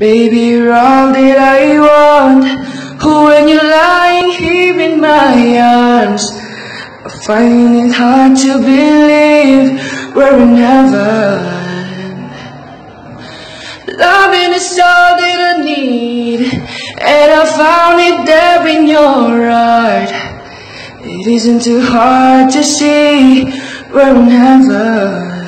Baby, you're all that I want. When you're lying here in my arms, I find it hard to believe we're in heaven. Loving is all that I need, and I found it there in your heart. It isn't too hard to see we're in heaven.